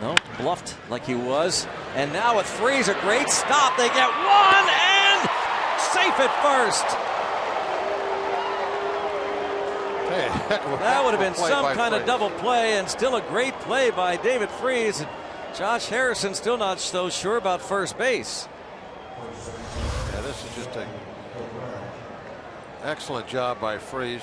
No, bluffed like he was. And now with Freese, a great stop. They get one and safe at first. Hey, That would have been some kind kind of double play and still a great play by David Freese. Josh Harrison still not so sure about first base. Yeah, this is just a excellent job by Freese.